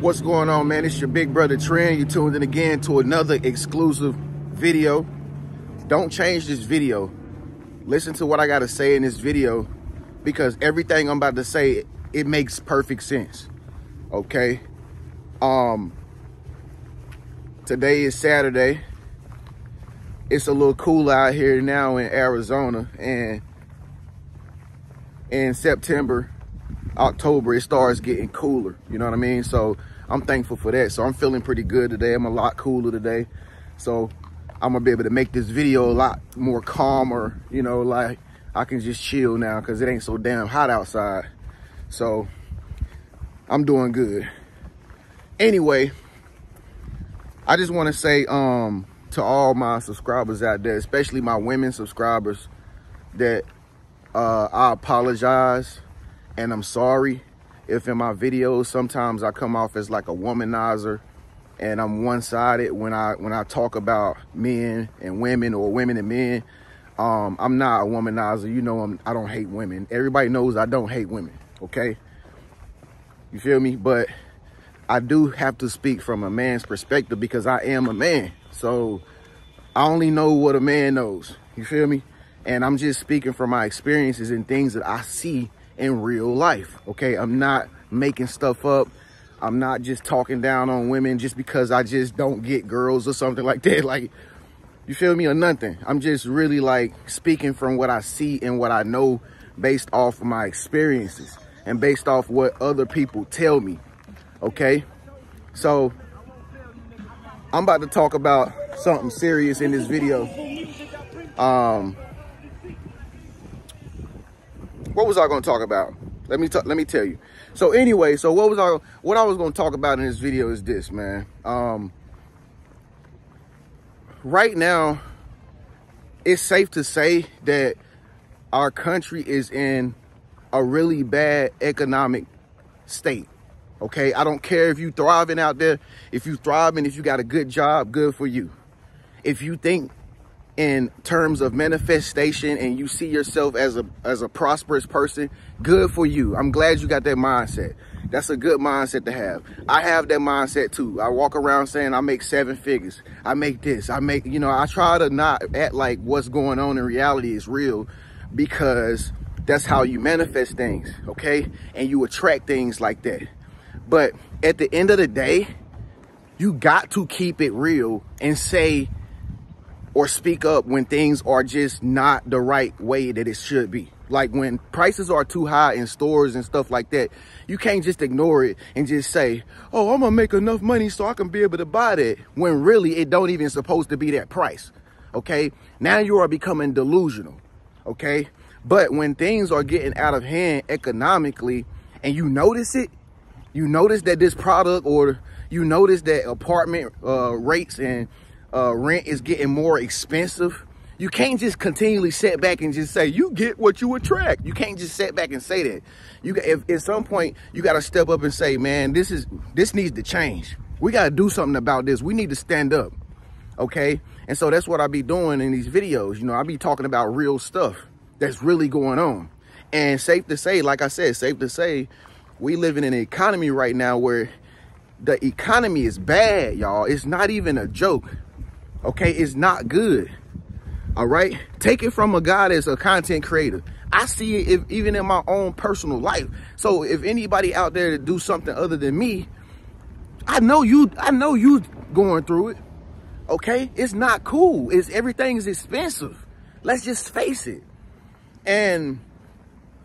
What's going on, man? It's your big brother Trend. You tuned in again to another exclusive video. Don't change this video. Listen to what I got to say in this video because everything I'm about to say, it makes perfect sense. Okay? Um Today is Saturday. It's a little cool out here now in Arizona and in September October, it starts getting cooler. You know what I mean? So I'm thankful for that. So I'm feeling pretty good today. I'm a lot cooler today. So I'm gonna be able to make this video a lot more calmer, you know, like I can just chill now because it ain't so damn hot outside. So I'm doing good. Anyway, I just want to say um, to all my subscribers out there, especially my women subscribers, that uh, I apologize and I'm sorry if in my videos sometimes I come off as like a womanizer and I'm one-sided when I when I talk about men and women or women and men. Um, I'm not a womanizer. You know I'm, I don't hate women. Everybody knows I don't hate women, okay? You feel me? But I do have to speak from a man's perspective because I am a man. So I only know what a man knows. You feel me? And I'm just speaking from my experiences and things that I see in real life. Okay, I'm not making stuff up. I'm not just talking down on women just because I just don't get girls or something like that. Like, you feel me or nothing. I'm just really like speaking from what I see and what I know based off of my experiences and based off what other people tell me. Okay, so I'm about to talk about something serious in this video. Um, what was I going to talk about? Let me let me tell you. So anyway, so what was I what I was going to talk about in this video is this, man. Um right now it's safe to say that our country is in a really bad economic state. Okay? I don't care if you thriving out there. If you thriving, if you got a good job, good for you. If you think in terms of manifestation and you see yourself as a as a prosperous person, good for you. I'm glad you got that mindset. That's a good mindset to have. I have that mindset too. I walk around saying I make seven figures. I make this. I make, you know, I try to not act like what's going on in reality is real because that's how you manifest things, okay? And you attract things like that. But at the end of the day, you got to keep it real and say or speak up when things are just not the right way that it should be. Like when prices are too high in stores and stuff like that, you can't just ignore it and just say, oh, I'm gonna make enough money so I can be able to buy that. When really it don't even supposed to be that price. Okay. Now you are becoming delusional. Okay. But when things are getting out of hand economically and you notice it, you notice that this product or you notice that apartment uh, rates and uh, rent is getting more expensive, you can't just continually sit back and just say you get what you attract. You can't just sit back and say that. You if at some point you got to step up and say, man, this is this needs to change. We got to do something about this. We need to stand up. Okay? And so that's what I be doing in these videos. You know, I be talking about real stuff that's really going on. And safe to say, like I said, safe to say, we live in an economy right now where the economy is bad, y'all. It's not even a joke okay it's not good. All right? Take it from a guy that's a content creator. I see it if, even in my own personal life. So if anybody out there to do something other than me i know you i know you going through it. Okay? It's not cool. It's everything is expensive. Let's just face it. And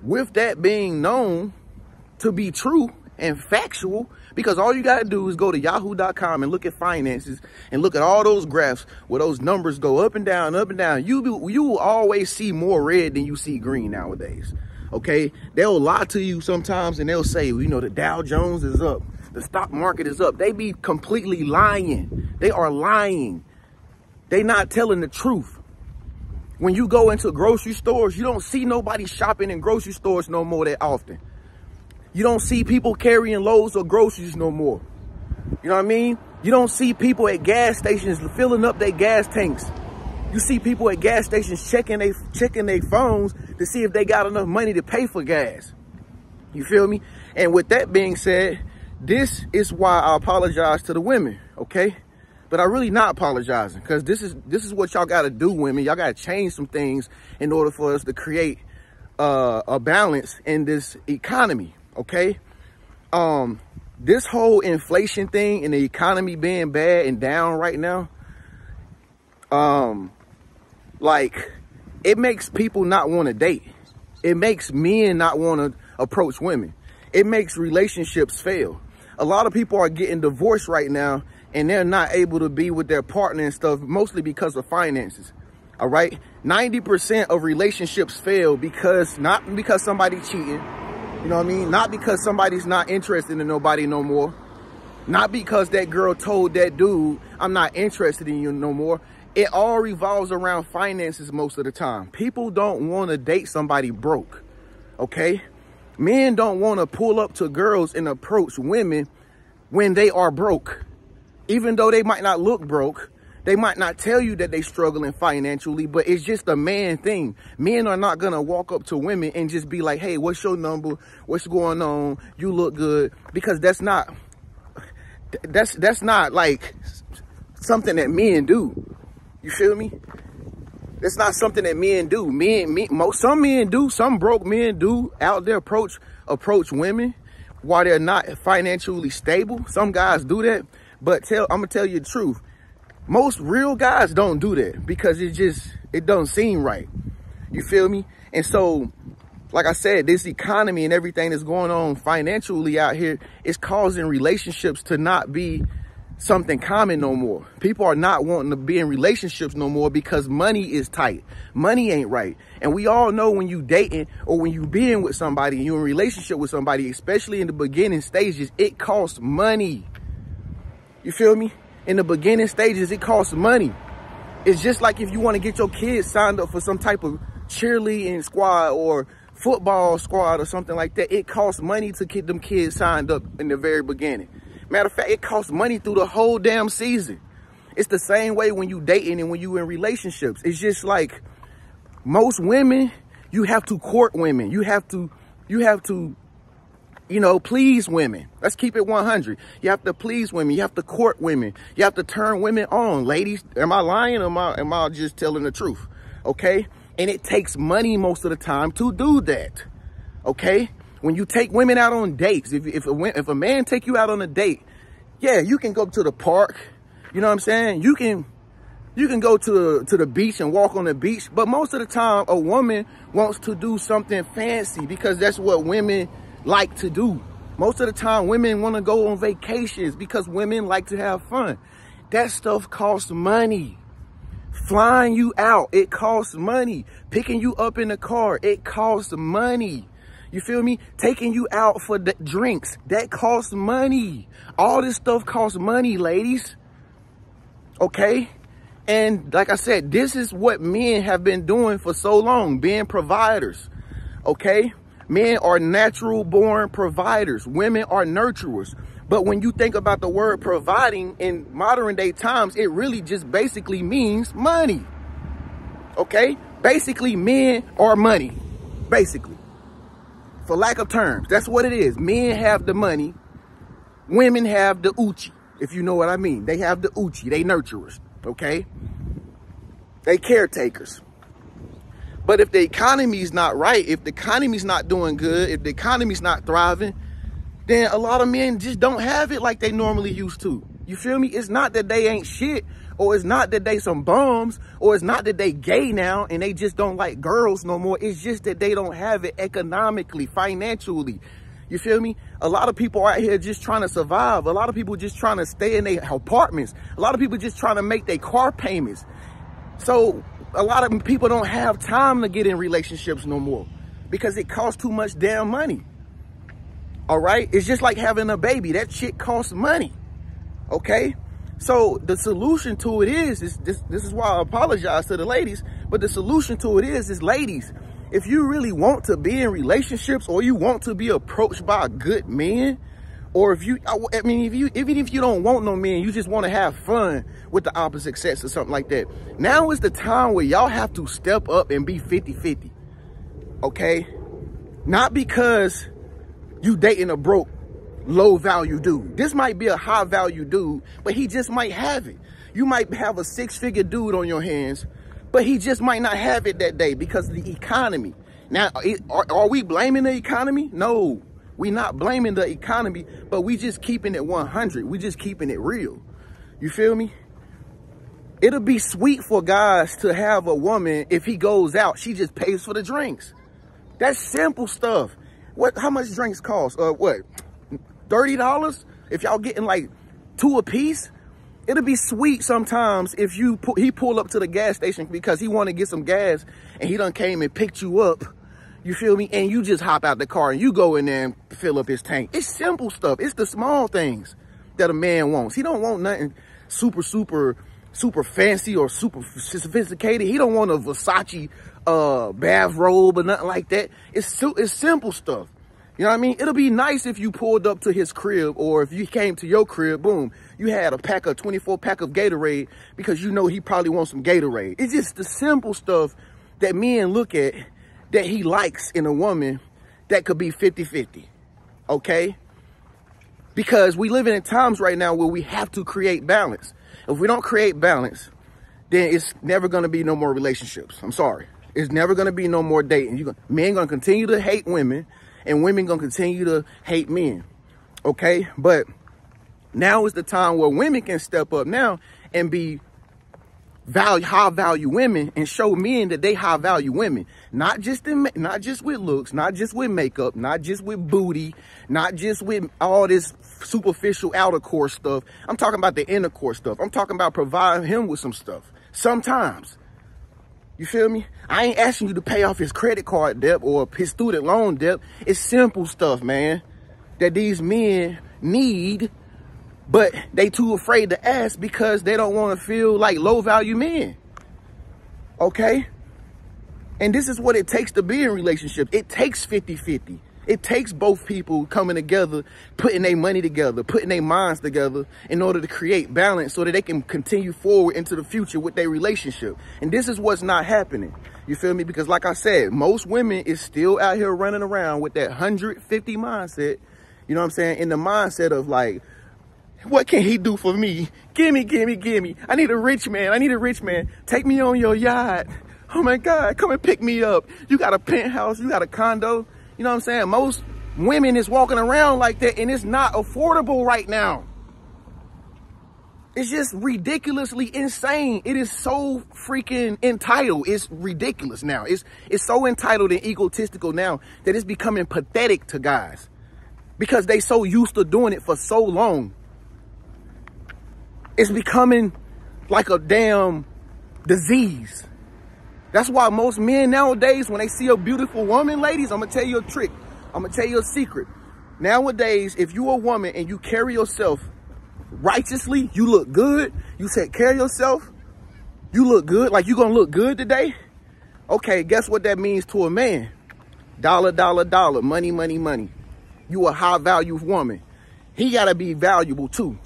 with that being known to be true and factual because all you got to do is go to yahoo.com and look at finances and look at all those graphs where those numbers go up and down, up and down. You, you will always see more red than you see green nowadays. Okay. They'll lie to you sometimes and they'll say, you know, the Dow Jones is up. The stock market is up. They be completely lying. They are lying. They not telling the truth. When you go into grocery stores, you don't see nobody shopping in grocery stores no more that often. You don't see people carrying loads of groceries no more. You know what I mean? You don't see people at gas stations filling up their gas tanks. You see people at gas stations checking they checking their phones to see if they got enough money to pay for gas. You feel me? And with that being said, this is why I apologize to the women, okay? But I really not apologizing because this is this is what y'all got to do, women. Y'all got to change some things in order for us to create uh, a balance in this economy, okay? Um, this whole inflation thing and the economy being bad and down right now, um, like it makes people not want to date. It makes men not want to approach women. It makes relationships fail. A lot of people are getting divorced right now and they're not able to be with their partner and stuff, mostly because of finances. All right. 90% of relationships fail because not because somebody cheating, you know what I mean? Not because somebody's not interested in nobody no more. Not because that girl told that dude, I'm not interested in you no more. It all revolves around finances most of the time. People don't want to date somebody broke. Okay. Men don't want to pull up to girls and approach women when they are broke. Even though they might not look broke, they might not tell you that they struggling financially, but it's just a man thing. Men are not gonna walk up to women and just be like, hey, what's your number? What's going on? You look good. Because that's not that's that's not like something that men do. You feel me? It's not something that men do. Men, men most some men do, some broke men do out there approach approach women while they're not financially stable. Some guys do that. But tell I'm gonna tell you the truth. Most real guys don't do that because it just it doesn't seem right. You feel me? And so, like I said, this economy and everything that's going on financially out here is causing relationships to not be something common no more. People are not wanting to be in relationships no more because money is tight. Money ain't right. And we all know when you dating or when you being with somebody and you're in relationship with somebody, especially in the beginning stages, it costs money. You feel me? In the beginning stages, it costs money. It's just like if you want to get your kids signed up for some type of cheerleading squad or football squad or something like that. It costs money to get them kids signed up in the very beginning. Matter of fact, it costs money through the whole damn season. It's the same way when you dating and when you in relationships. It's just like most women, you have to court women. You have to, you have to, you know, please women. Let's keep it 100. You have to please women. You have to court women. You have to turn women on. Ladies, am I lying or am I, am I just telling the truth? Okay. And it takes money most of the time to do that. Okay when you take women out on dates, if, if, a, if a man take you out on a date, yeah, you can go to the park. You know what I'm saying? You can you can go to to the beach and walk on the beach, but most of the time a woman wants to do something fancy because that's what women like to do. Most of the time women want to go on vacations because women like to have fun. That stuff costs money. Flying you out, it costs money. Picking you up in the car, it costs money. You feel me? Taking you out for the drinks. That costs money. All this stuff costs money, ladies. Okay? And like I said, this is what men have been doing for so long, being providers. Okay? Men are natural born providers. Women are nurturers. But when you think about the word providing in modern day times, it really just basically means money. Okay? Basically, men are money. Basically for lack of terms. That's what it is. Men have the money. Women have the uchi, if you know what I mean. They have the uchi. They nurturers, okay? They caretakers. But if the economy is not right, if the economy is not doing good, if the economy is not thriving, then a lot of men just don't have it like they normally used to. You feel me? It's not that they ain't shit or it's not that they some bums, or it's not that they gay now and they just don't like girls no more. It's just that they don't have it economically, financially. You feel me? A lot of people out here just trying to survive. A lot of people just trying to stay in their apartments. A lot of people just trying to make their car payments. So a lot of people don't have time to get in relationships no more because it costs too much damn money. All right? It's just like having a baby. That shit costs money. Okay? So the solution to it is, is this, this is why I apologize to the ladies, but the solution to it is, is ladies, if you really want to be in relationships or you want to be approached by a good man, or if you, I mean, if you, even if you don't want no man, you just want to have fun with the opposite sex or something like that. Now is the time where y'all have to step up and be 50-50, okay? Not because you dating a broke low value dude. This might be a high value dude, but he just might have it. You might have a six figure dude on your hands, but he just might not have it that day because of the economy. Now, are, are we blaming the economy? No, we not blaming the economy, but we just keeping it 100. We just keeping it real. You feel me? It'll be sweet for guys to have a woman, if he goes out, she just pays for the drinks. That's simple stuff. What? How much drinks cost? Uh, what? $30? If y'all getting like two a piece? It'll be sweet sometimes if you pu he pull up to the gas station because he want to get some gas and he done came and picked you up. You feel me? And you just hop out the car and you go in there and fill up his tank. It's simple stuff. It's the small things that a man wants. He don't want nothing super, super, super fancy or super sophisticated. He don't want a Versace uh, bathrobe or nothing like that. It's, it's simple stuff. You know what I mean? It'll be nice if you pulled up to his crib or if you came to your crib, boom, you had a pack of 24 pack of Gatorade because you know he probably wants some Gatorade. It's just the simple stuff that men look at that he likes in a woman that could be 50-50, okay? Because we live in times right now where we have to create balance. If we don't create balance, then it's never going to be no more relationships. I'm sorry. It's never going to be no more dating. You men going to continue to hate women and women gonna continue to hate men. Okay, but now is the time where women can step up now and be value high value women and show men that they high value women not just in not just with looks not just with makeup not just with booty not just with all this superficial outer core stuff i'm talking about the inner core stuff i'm talking about providing him with some stuff sometimes you feel me? I ain't asking you to pay off his credit card debt or his student loan debt. It's simple stuff, man, that these men need, but they too afraid to ask because they don't want to feel like low value men. Okay? And this is what it takes to be in relationships. It takes 50-50. It takes both people coming together, putting their money together, putting their minds together in order to create balance so that they can continue forward into the future with their relationship. And this is what's not happening. You feel me? Because like I said, most women is still out here running around with that 150 mindset. You know what I'm saying? In the mindset of like, what can he do for me? Gimme, gimme, gimme. I need a rich man. I need a rich man. Take me on your yacht. Oh my God, come and pick me up. You got a penthouse. You got a condo. You know what I'm saying? Most women is walking around like that and it's not affordable right now. It's just ridiculously insane. It is so freaking entitled. It's ridiculous now. It's it's so entitled and egotistical now that it's becoming pathetic to guys because they so used to doing it for so long. It's becoming like a damn disease. That's why most men nowadays, when they see a beautiful woman, ladies, I'm gonna tell you a trick. I'm gonna tell you a secret. Nowadays, if you a woman and you carry yourself righteously, you look good, you take care of yourself, you look good, like you gonna look good today, okay, guess what that means to a man? Dollar, dollar, dollar, money, money, money. You a high value woman. He gotta be valuable too.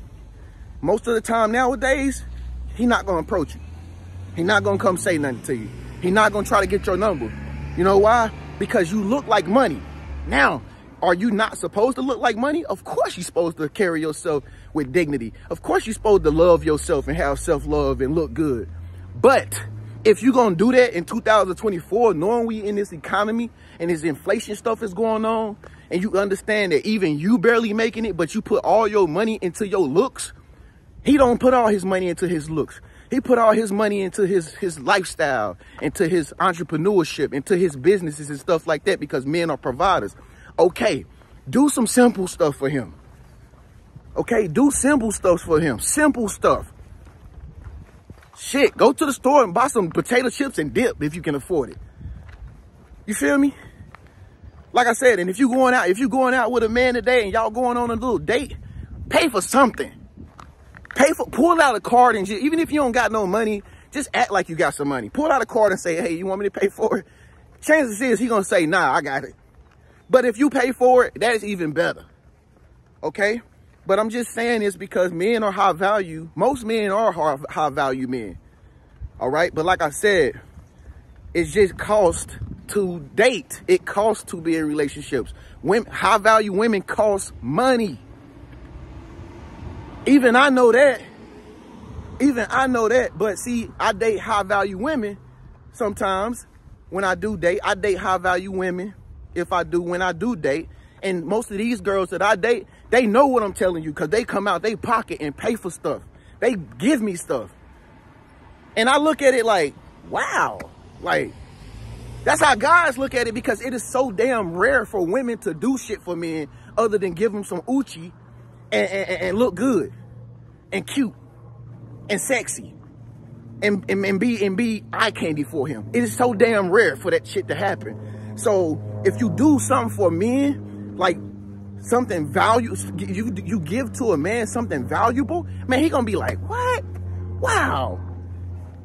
Most of the time nowadays, he not gonna approach you. He not gonna come say nothing to you. He's not to try to get your number. You know why? Because you look like money. Now, are you not supposed to look like money? Of course you're supposed to carry yourself with dignity. Of course you're supposed to love yourself and have self-love and look good. But if you're going to do that in 2024, knowing we in this economy and this inflation stuff is going on, and you understand that even you barely making it, but you put all your money into your looks, he don't put all his money into his looks. He put all his money into his, his lifestyle, into his entrepreneurship, into his businesses and stuff like that because men are providers. Okay, do some simple stuff for him. Okay, do simple stuff for him. Simple stuff. Shit, go to the store and buy some potato chips and dip if you can afford it. You feel me? Like I said, and if you going out, if you going out with a man today and y'all going on a little date, pay for something. Pay for, pull out a card and just, even if you don't got no money, just act like you got some money. Pull out a card and say, hey, you want me to pay for it? Chances is he gonna say, nah, I got it. But if you pay for it, that is even better. Okay? But I'm just saying this because men are high value. Most men are high, high value men. All right? But like I said, it's just cost to date. It costs to be in relationships. Women, high value women cost money. Even I know that. Even I know that. But see, I date high value women sometimes. When I do date, I date high value women. If I do, when I do date. And most of these girls that I date, they know what I'm telling you because they come out, they pocket and pay for stuff. They give me stuff. And I look at it like, wow. Like, that's how guys look at it because it is so damn rare for women to do shit for men other than give them some Uchi and, and, and look good and cute and sexy and, and, and, be and be eye candy for him. It is so damn rare for that shit to happen. So if you do something for men, like something value, you you give to a man something valuable, man, he gonna be like, what? Wow.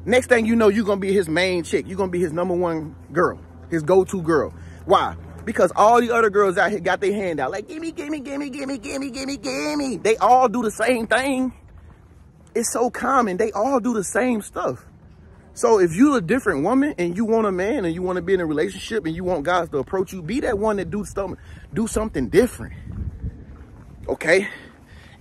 Next thing you know, you're gonna be his main chick. You're gonna be his number one girl, his go-to girl. Why? Because all the other girls out here got their hand out, like, gimme, gimme, gimme, gimme, gimme, gimme, gimme. They all do the same thing. It's so common. They all do the same stuff. So if you're a different woman and you want a man and you want to be in a relationship and you want guys to approach you, be that one that do something, do something different. Okay?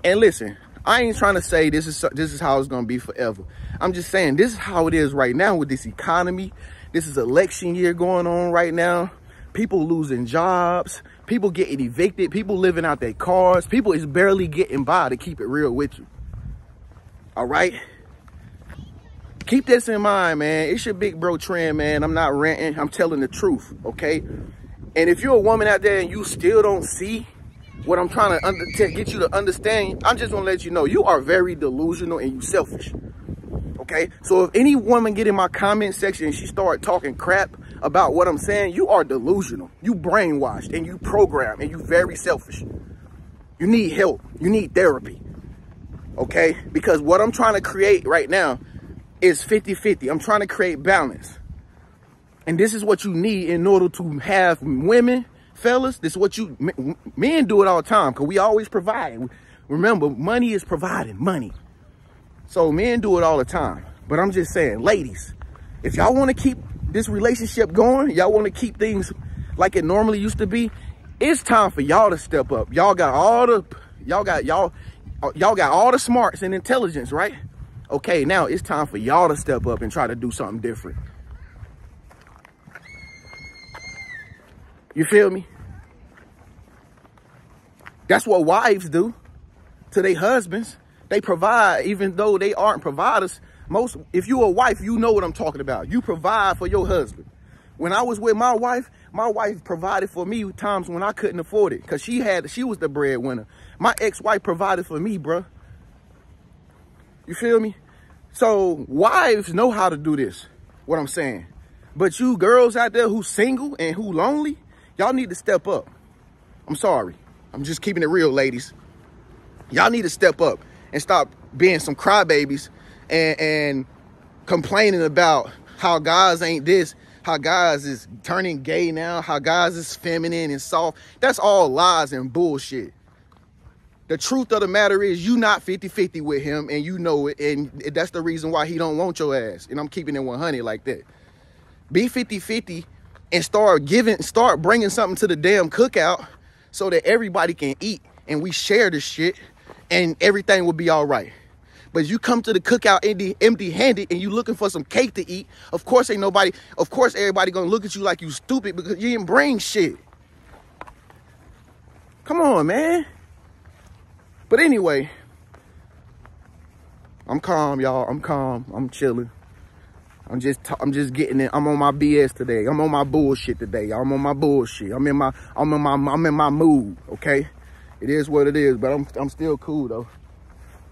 And listen, I ain't trying to say this is this is how it's gonna be forever. I'm just saying this is how it is right now with this economy. This is election year going on right now. People losing jobs, people getting evicted, people living out their cars, people is barely getting by to keep it real with you. All right. Keep this in mind, man. It's your big bro trend, man. I'm not ranting. I'm telling the truth, okay? And if you're a woman out there and you still don't see what I'm trying to, under, to get you to understand, I'm just gonna let you know you are very delusional and you selfish. Okay, so if any woman get in my comment section and she start talking crap about what I'm saying, you are delusional. You brainwashed and you programmed and you very selfish. You need help. You need therapy. Okay, because what I'm trying to create right now is 50-50. I'm trying to create balance. And this is what you need in order to have women fellas, this is what you, men do it all the time because we always provide. Remember, money is providing money. So men do it all the time. But I'm just saying, ladies, if y'all want to keep this relationship going, y'all want to keep things like it normally used to be, it's time for y'all to step up. Y'all got all the, y'all got, y'all, y'all got all the smarts and intelligence, right? Okay, now it's time for y'all to step up and try to do something different. You feel me? That's what wives do to their husbands. They provide, even though they aren't providers. Most, if you're a wife, you know what I'm talking about. You provide for your husband. When I was with my wife, my wife provided for me times when I couldn't afford it because she had, she was the breadwinner. My ex-wife provided for me, bruh. You feel me? So wives know how to do this, what I'm saying. But you girls out there who single and who lonely, y'all need to step up. I'm sorry. I'm just keeping it real, ladies. Y'all need to step up and stop being some crybabies and, and complaining about how guys ain't this, how guys is turning gay now, how guys is feminine and soft. That's all lies and bullshit. The truth of the matter is you not 50-50 with him and you know it and that's the reason why he don't want your ass. And I'm keeping it 100 like that. Be 50-50 and start giving, start bringing something to the damn cookout so that everybody can eat and we share this shit and everything will be all right. But you come to the cookout empty, empty-handed and you looking for some cake to eat, of course ain't nobody, of course everybody gonna look at you like you stupid because you didn't bring shit. Come on, man. But anyway, I'm calm, y'all. I'm calm. I'm chilling. I'm just I'm just getting it. I'm on my BS today. I'm on my bullshit today. I'm on my bullshit. I'm in my I'm in my I'm in my mood. Okay, it is what it is. But I'm I'm still cool though.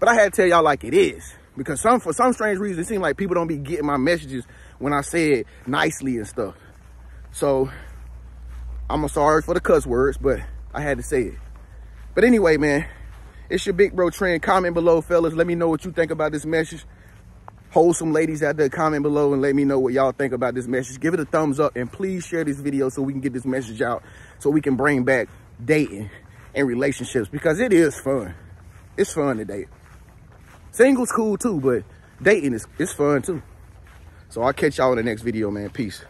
But I had to tell y'all like it is because some for some strange reason it seems like people don't be getting my messages when I say it nicely and stuff. So I'm sorry for the cuss words, but I had to say it. But anyway, man, it's your big bro trend. Comment below, fellas. Let me know what you think about this message wholesome ladies out there comment below and let me know what y'all think about this message give it a thumbs up and please share this video so we can get this message out so we can bring back dating and relationships because it is fun it's fun to date singles cool too but dating is it's fun too. So i'll catch y'all in the next video man. Peace